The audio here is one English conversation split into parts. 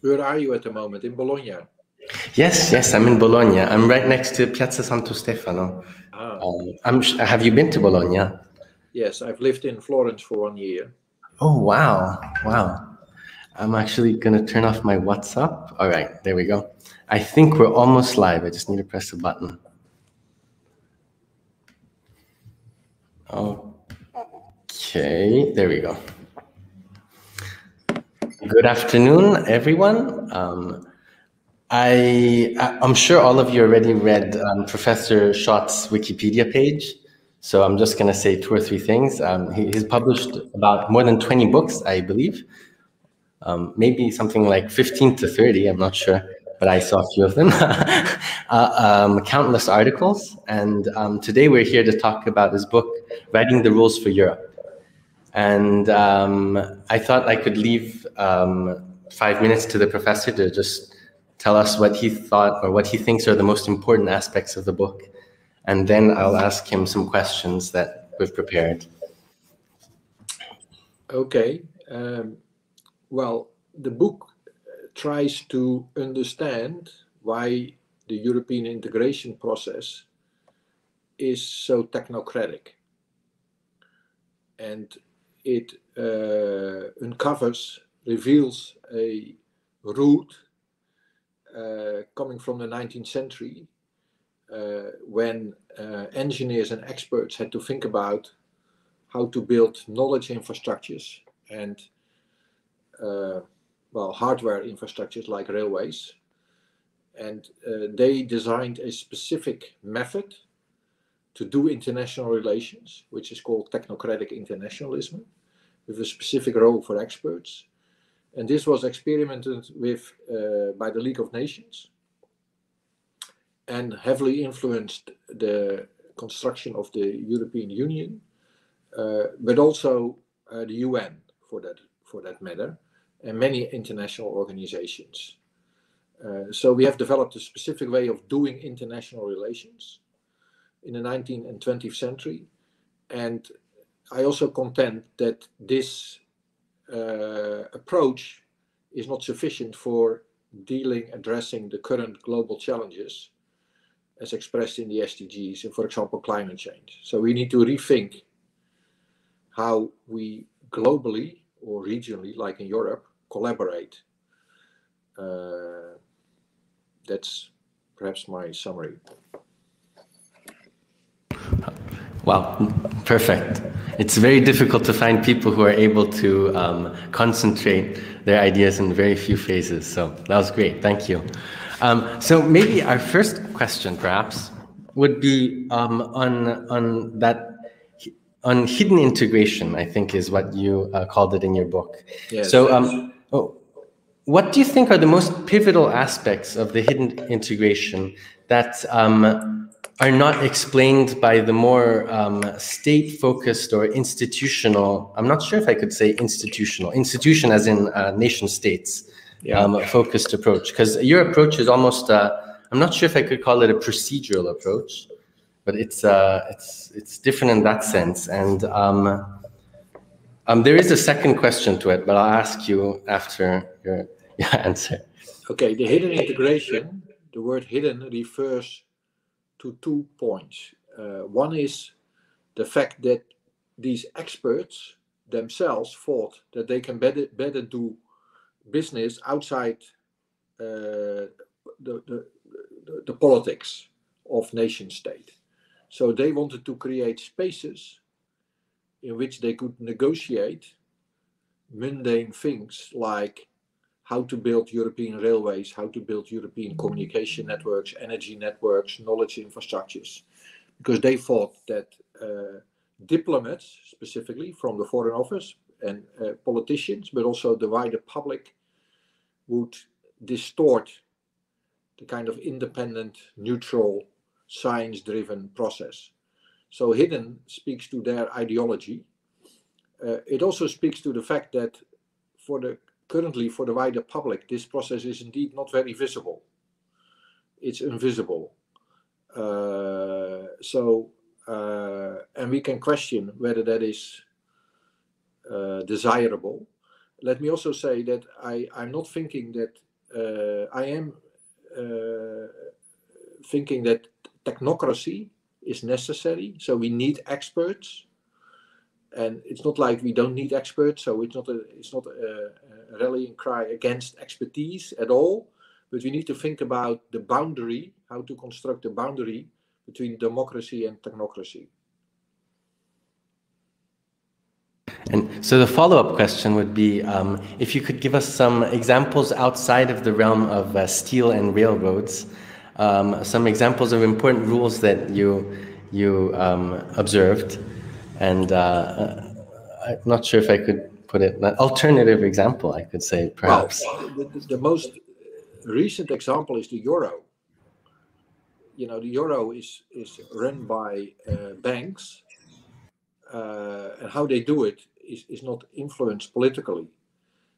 Where are you at the moment? In Bologna? Yes, yes, I'm in Bologna. I'm right next to Piazza Santo Stefano. Ah. Um, I'm, have you been to Bologna? Yes, I've lived in Florence for one year. Oh, wow. Wow. I'm actually going to turn off my WhatsApp. All right, there we go. I think we're almost live. I just need to press a button. Oh okay, there we go. Good afternoon, everyone. Um, I, I'm sure all of you already read um, Professor Schot's Wikipedia page. So I'm just going to say two or three things. Um, he, he's published about more than 20 books, I believe. Um, maybe something like 15 to 30, I'm not sure, but I saw a few of them. uh, um, countless articles. And um, today we're here to talk about his book, Writing the Rules for Europe. And um, I thought I could leave um, five minutes to the professor to just tell us what he thought or what he thinks are the most important aspects of the book and then I'll ask him some questions that we've prepared. Okay. Um, well, the book tries to understand why the European integration process is so technocratic. And it uh, uncovers, reveals a route uh, coming from the 19th century uh, when engineers and experts had to think about how to build knowledge infrastructures and uh, well hardware infrastructures like railways. And uh, they designed a specific method to do international relations which is called technocratic internationalism with a specific role for experts and this was experimented with uh, by the league of nations and heavily influenced the construction of the European Union, uh, but also uh, the UN for that for that matter, and many international organizations. Uh, so we have developed a specific way of doing international relations in the 19th and 20th century, and I also contend that this uh, approach is not sufficient for dealing, addressing the current global challenges as expressed in the SDGs, and for example, climate change. So we need to rethink how we globally or regionally, like in Europe, collaborate. Uh, that's perhaps my summary. Wow, perfect. It's very difficult to find people who are able to um, concentrate their ideas in very few phases. So that was great. Thank you. Um, so maybe our first question, perhaps, would be um, on on that on hidden integration. I think is what you uh, called it in your book. Yes, so, um, oh, what do you think are the most pivotal aspects of the hidden integration that um, are not explained by the more um, state-focused or institutional? I'm not sure if I could say institutional. Institution, as in uh, nation states yeah. um, focused approach because your approach is almost uh, I'm not sure if I could call it a procedural approach, but it's uh, it's it's different in that sense. And um, um, there is a second question to it, but I'll ask you after your, your answer. Okay, the hidden integration. The word hidden refers to two points. Uh, one is the fact that these experts themselves thought that they can better better do business outside uh, the, the, the, the politics of nation state. So they wanted to create spaces in which they could negotiate mundane things like how to build European railways, how to build European communication networks, energy networks, knowledge infrastructures, because they thought that uh, diplomats, specifically from the Foreign Office, and uh, politicians, but also the wider public, would distort the kind of independent, neutral, science driven process. So, hidden speaks to their ideology. Uh, it also speaks to the fact that for the currently for the wider public, this process is indeed not very visible. It's invisible. Uh, so, uh, and we can question whether that is uh, desirable. Let me also say that I, I'm not thinking that uh, I am uh, thinking that technocracy is necessary. So we need experts, and it's not like we don't need experts. So it's not a it's not a, a rallying cry against expertise at all. But we need to think about the boundary, how to construct the boundary between democracy and technocracy. And so the follow-up question would be um, if you could give us some examples outside of the realm of uh, steel and railroads, um, some examples of important rules that you you um, observed, and uh, uh I'm not sure if I could put it an alternative example. I could say perhaps. Well, the, the most recent example is the euro. You know, the euro is is run by uh, banks, uh, and how they do it is, is not influenced politically.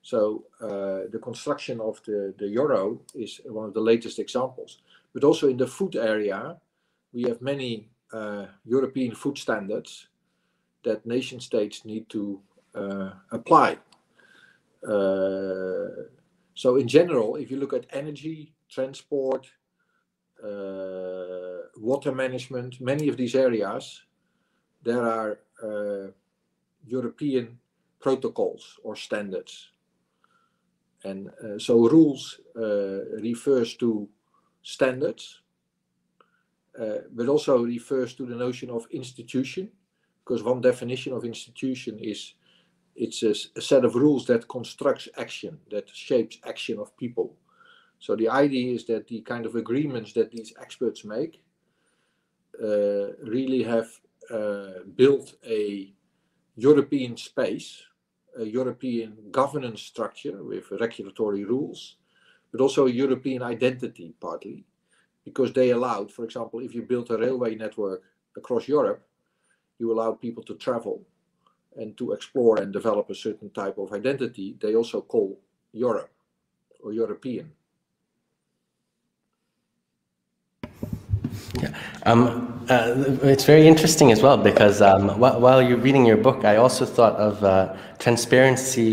So uh, the construction of the, the euro is one of the latest examples. But also in the food area, we have many uh, European food standards that nation states need to uh, apply. Uh, so in general, if you look at energy, transport, uh, water management, many of these areas, there are uh, European protocols or standards. And uh, so rules uh, refers to standards, but also refers to the notion of institution, because one definition of institution is it's a, a, set of rules that constructs action, that shapes action of people. So the idea is that the kind of agreements that these experts make uh, really have uh, built a European space, a European governance structure with regulatory rules, but also a European identity partly, because they allowed, for example, if you build a railway network across Europe, you allow people to travel and to explore and develop a certain type of identity. They also call Europe or European. Yeah. Um, uh, it's very interesting as well because um, wh while you're reading your book, I also thought of uh, transparency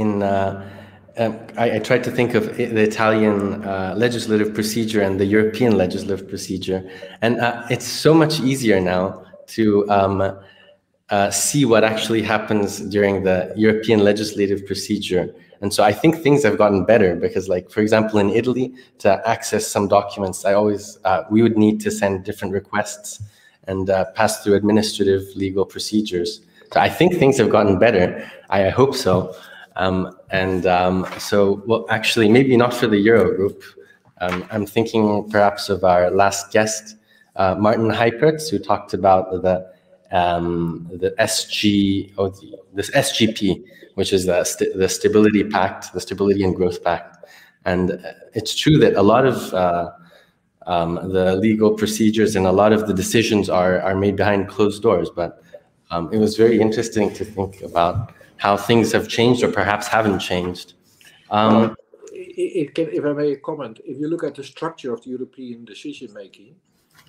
in. Uh, um, I, I, tried to think of the Italian uh, legislative procedure and the European legislative procedure, and uh, it's so much easier now to um, uh, see what actually happens during the European legislative procedure and so I think things have gotten better because, like, for example, in Italy, to access some documents, I always, uh, we would need to send different requests and uh, pass through administrative legal procedures. So I think things have gotten better. I hope so. Um, and um, so, well, actually, maybe not for the Eurogroup. Um, I'm thinking perhaps of our last guest, uh, Martin Heipertz, who talked about the um, the SG, oh, this SGP, which is the, st the Stability Pact, the Stability and Growth Pact. And it's true that a lot of uh, um, the legal procedures and a lot of the decisions are, are made behind closed doors. But um, it was very interesting to think about how things have changed or perhaps haven't changed. Um, can, if I may comment, if you look at the structure of the European decision making,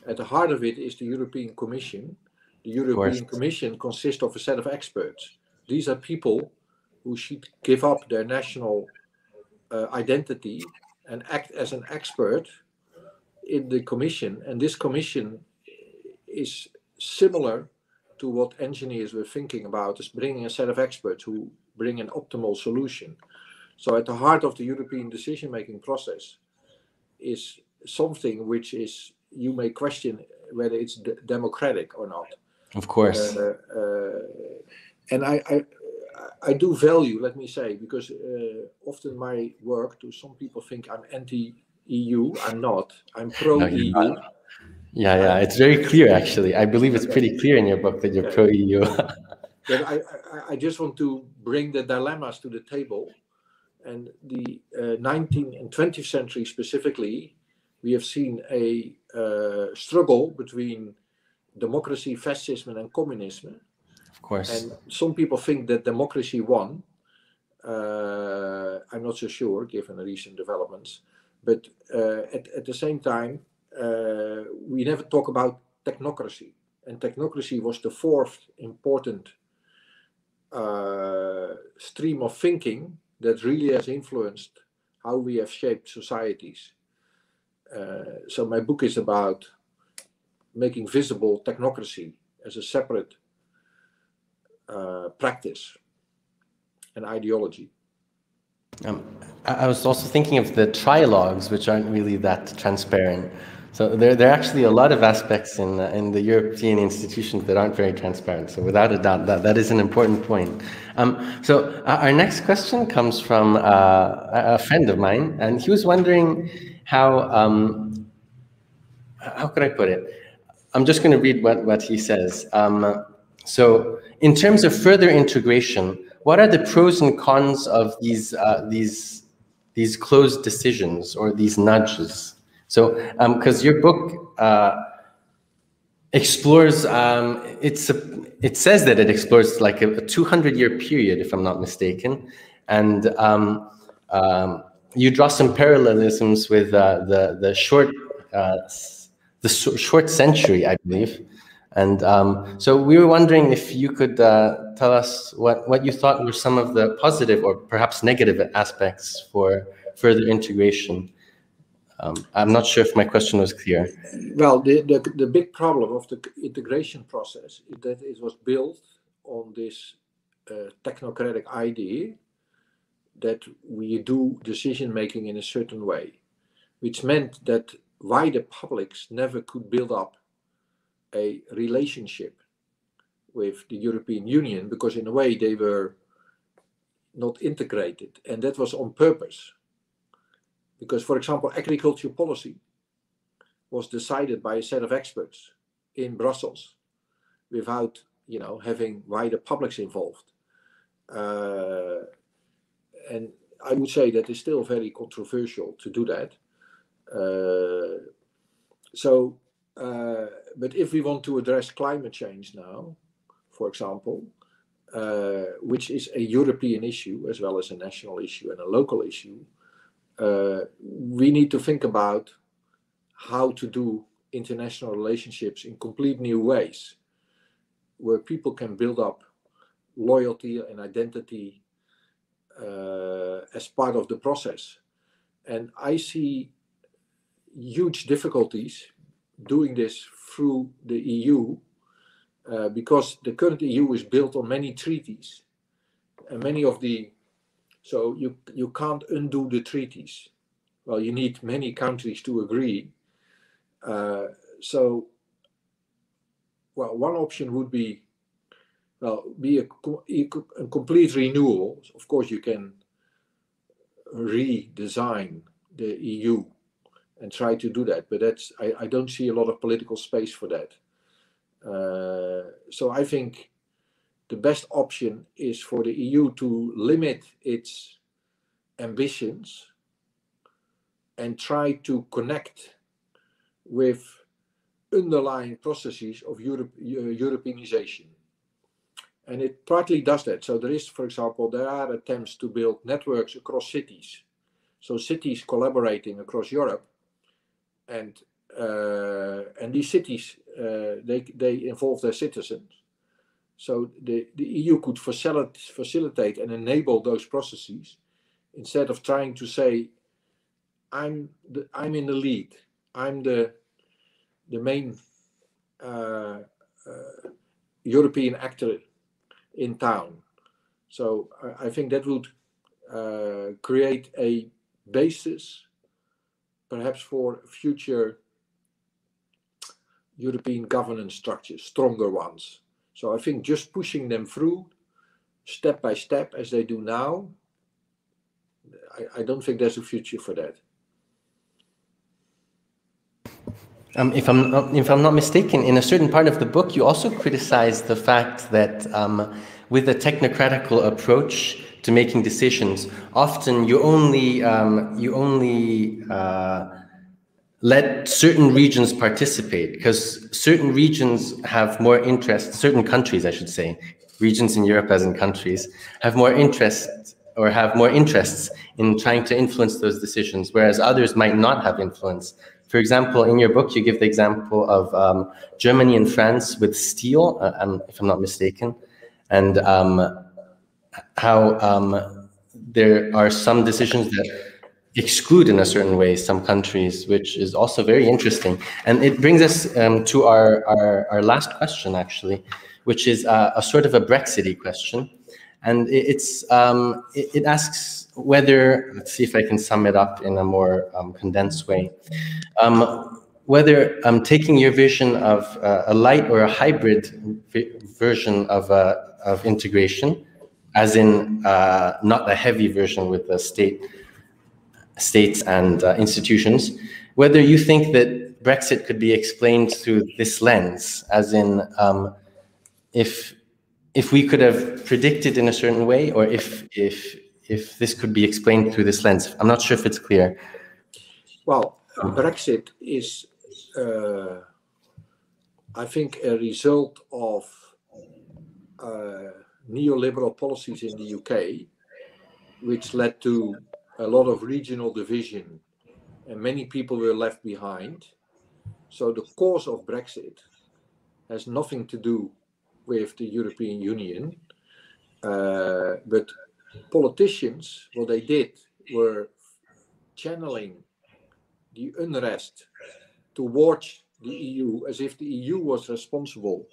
at the heart of it is the European Commission. The European Commission consists of a set of experts. These are people who should give up their national uh, identity and act as an expert in the commission. And this commission is similar to what engineers were thinking about, is bringing a set of experts who bring an optimal solution. So at the heart of the European decision-making process is something which is, you may question whether it's democratic or not. Of course. Uh, uh, and I, I I do value, let me say, because uh, often my work, to some people think I'm anti-EU. I'm not. I'm pro-EU. No, yeah, yeah, it's very clear actually. I believe it's pretty clear in your book that you're yeah. pro-EU. but I, I, I, just want to bring the dilemmas to the table, and the uh, 19th and 20th century specifically, we have seen a uh, struggle between democracy, fascism, and communism Of course. And some people think that democracy won. Uh, I'm not so sure, given the recent developments. But uh, at, at the same time, uh, we never talk about technocracy. And technocracy was the fourth important uh, stream of thinking that really has influenced how we have shaped societies. Uh, so my book is about making visible technocracy as a separate uh, practice and ideology. Um, I was also thinking of the trilogues, which aren't really that transparent. So there, there are actually a lot of aspects in, uh, in the European institutions that aren't very transparent. So without a doubt, that, that is an important point. Um, so uh, our next question comes from uh, a friend of mine, and he was wondering how, um, how could I put it? I'm just going to read what, what he says. Um, so in terms of further integration, what are the pros and cons of these uh, these these closed decisions or these nudges? So, because um, your book uh, explores, um, it's a, it says that it explores like a, a 200 year period, if I'm not mistaken, and um, um you draw some parallelisms with uh, the the short uh, the short century, I believe. And um, so we were wondering if you could uh, tell us what, what you thought were some of the positive or perhaps negative aspects for further integration. Um, I'm not sure if my question was clear. Well, the, the, the big problem of the integration process is that it was built on this uh, technocratic idea that we do decision making in a certain way, which meant that wider publics never could build up a relationship with the European Union because in a way they were not integrated and that was on purpose because for example agriculture policy was decided by a set of experts in Brussels without you know having wider publics involved. Uh, and I would say that is still very controversial to do that. Uh, so uh, but if we want to address climate change now, for example, uh, which is a European issue as well as a national issue and a local issue, uh, we need to think about how to do international relationships in complete new ways, where people can build up loyalty and identity uh, as part of the process. And I see huge difficulties doing this through the EU uh, because the current EU is built on many treaties and many of the so you you can't undo the treaties well you need many countries to agree uh, so well one option would be well be a, a complete renewal of course you can redesign the EU and try to do that. But that's I, I don't see a lot of political space for that. Uh, so I think the best option is for the EU to limit its ambitions and try to connect with underlying processes of Europe, uh, Europeanization. And it partly does that. So there is, for example, there are attempts to build networks across cities. So cities collaborating across Europe and uh, and these cities uh, they they involve their citizens. So the, the EU could facilitate, and enable those processes instead of trying to say, I'm the, I'm in the lead, I'm the the main uh, uh, European actor in town. So I, I think that would uh, create a basis perhaps for future European governance structures, stronger ones. So I think just pushing them through step by step as they do now, I, I don't think there's a future for that. Um, if I'm not, if I'm not mistaken, in a certain part of the book, you also criticize the fact that um, with a technocratical approach, to making decisions, often you only um, you only uh, let certain regions participate because certain regions have more interest. Certain countries, I should say, regions in Europe as in countries have more interest or have more interests in trying to influence those decisions, whereas others might not have influence. For example, in your book, you give the example of um, Germany and France with steel, uh, um, if I'm not mistaken, and um, how um, there are some decisions that exclude in a certain way some countries, which is also very interesting. And it brings us um, to our, our, our, last question, actually, which is a, a sort of a Brexity question. And it, it's, um, it, it, asks whether, let's see if I can sum it up in a more um, condensed way, um, whether um, taking your vision of uh, a light or a hybrid version of, uh, of integration, as in uh, not a heavy version with the state states and uh, institutions, whether you think that Brexit could be explained through this lens, as in um, if if we could have predicted in a certain way, or if if if this could be explained through this lens. I'm not sure if it's clear. Well, Brexit is, uh, I think, a result of uh, neoliberal policies in the UK, which led to a lot of regional division and many people were left behind. So the cause of Brexit has nothing to do with the European Union, uh, but politicians, what they did were channeling the unrest towards the EU as if the EU was responsible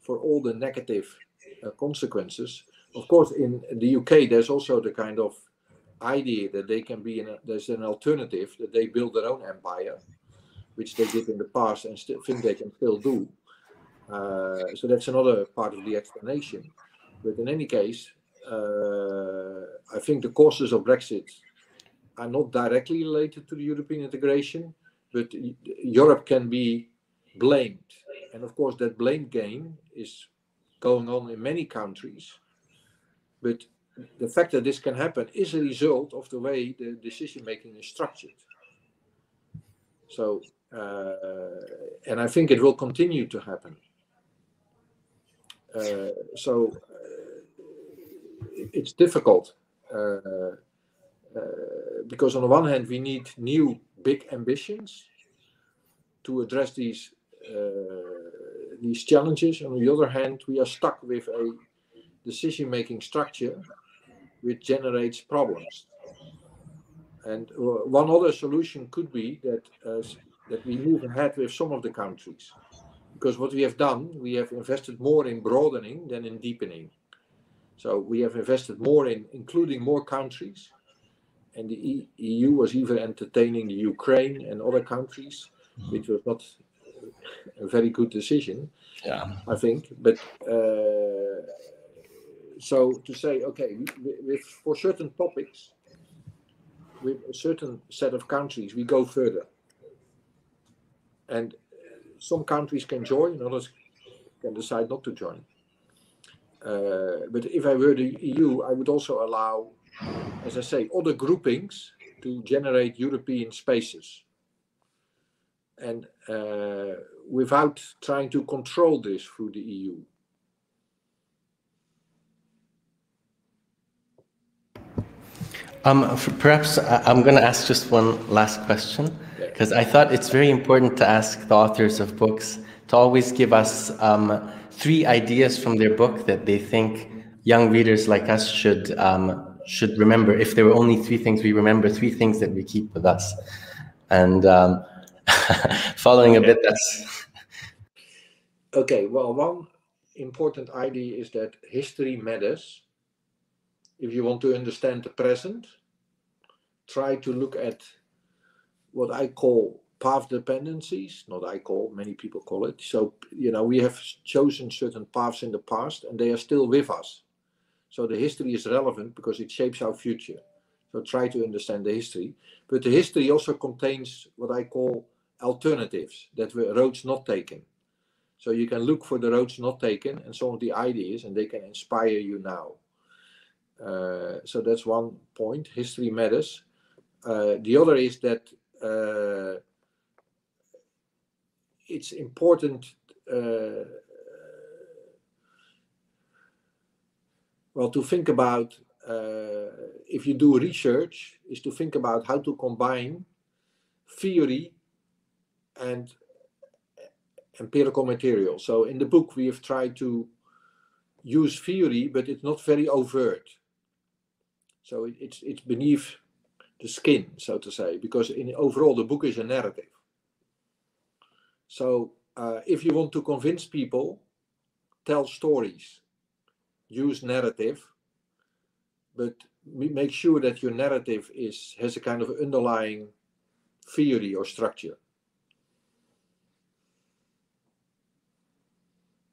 for all the negative uh, consequences. Of course, in the UK, there's also the kind of idea that they can be there's an alternative that they build their own empire, which they did in the past and still think they can still do. Uh, so that's another part of the explanation. But in any case, uh, I think the causes of Brexit are not directly related to the European integration, but Europe can be blamed. And of course, that blame game is going on in many countries. But the fact that this can happen is a result of the way the decision making is structured. So, uh, and I think it will continue to happen. Uh, so, uh, it's difficult uh, uh, because, on the one hand, we need new big ambitions to address these these challenges. On the other hand, we are stuck with a decision making structure which generates problems. And uh, one other solution could be that uh, that we move ahead with some of the countries, because what we have done, we have invested more in broadening than in deepening. So we have invested more in including more countries, and the EU was even entertaining the Ukraine and other countries, which was not a very good decision, yeah. I think. But uh, so to say, okay, with for certain topics, with a certain set of countries, we go further. And some countries can join, others can decide not to join. Uh, but if I were the EU, I would also allow, as I say, other groupings to generate European spaces. And uh, without trying to control this through the EU. Um, perhaps I'm going to ask just one last question because I thought it's very important to ask the authors of books to always give us um, three ideas from their book that they think young readers like us should um, should remember. If there were only three things we remember, three things that we keep with us. And um, following a bit, that's okay. Well, one important idea is that history matters if you want to understand the present, try to look at what I call path dependencies, not I call, many people call it. So, you know, we have chosen certain paths in the past and they are still with us. So the history is relevant because it shapes our future. So try to understand the history. But the history also contains what I call alternatives that were roads not taken. So you can look for the roads not taken and some of the ideas and they can inspire you now. Uh, so that's one point. History matters. Uh, the other is that uh, it's important. Uh, well, to think about uh, if you do research, is to think about how to combine theory and empirical material. So in the book, we have tried to use theory, but it's not very overt. So it, it's it's beneath the skin, so to say, because in overall the book is a narrative. So uh, if you want to convince people, tell stories, use narrative, but make sure that your narrative is has a kind of underlying theory or structure.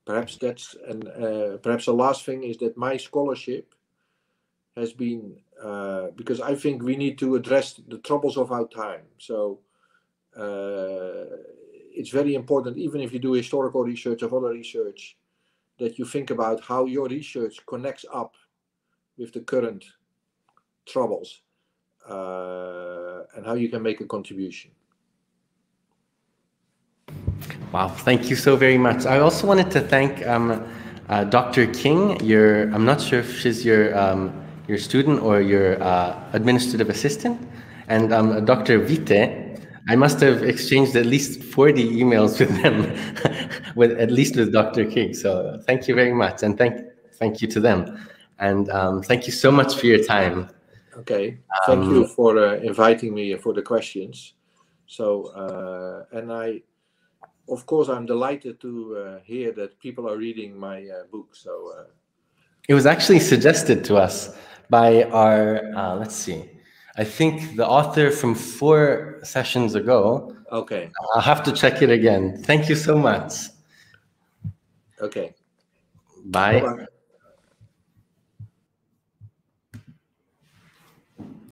Perhaps that's and uh, perhaps the last thing is that my scholarship has been uh, because I think we need to address the troubles of our time. So uh, it's very important, even if you do historical research or other research, that you think about how your research connects up with the current troubles uh, and how you can make a contribution. Wow, thank you so very much. I also wanted to thank um, uh, Dr. King. Your, I'm not sure if she's your um, your student or your uh, administrative assistant, and um, Dr. Vite. I must have exchanged at least 40 emails with them, with at least with Dr. King. So thank you very much, and thank thank you to them, and um, thank you so much for your time. Okay, thank um, you for uh, inviting me for the questions. So, uh, and I, of course, I'm delighted to uh, hear that people are reading my uh, book. So, uh, it was actually suggested to us by our, uh, let's see, I think the author from four sessions ago. Okay. I'll have to check it again. Thank you so much. Okay. Bye. Bye-bye.